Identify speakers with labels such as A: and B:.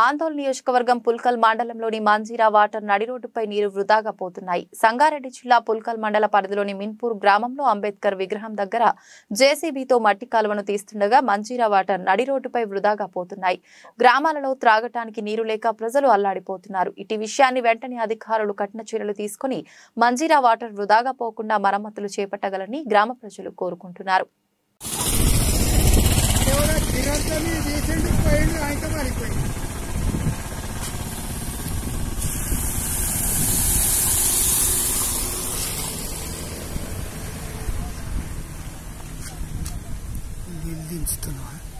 A: ఆందోళన నియోజకవర్గం పుల్కల్ మండలంలోని మంజీరా వాటర్ నడి రోడ్డుపై నీరు వృధాగా పోతున్నాయి. సంగారెడ్డి జిల్లా పుల్కల్ మండల పరిధిలోని మిన్పూర్ గ్రామంలో అంబేద్కర్ విగ్రహం దగ్గర జేసీబీతో మట్టి కాలువను తీస్తుండగా మంజీరా వాటర్ నడి రోడ్డుపై వృధాగా పోతున్నాయి. గ్రామాలలో త్రాగటానికి నీరు లేక ప్రజలు అల్లాడిపోతున్నారు. ఇటు విషయాన్ని వెంటనే అధికారులు కఠిన చర్యలు తీసుకుని మంజీరా వాటర్ వృధాగా పోకుండా మరమ్మతులు చేపట్టగలని గ్రామ ప్రజలు కోరుకుంటున్నారు.
B: ఎవరో దిగంతని రీసెంట్ పోయిండు ఆయనతో మారిపోయింది Dienste neu.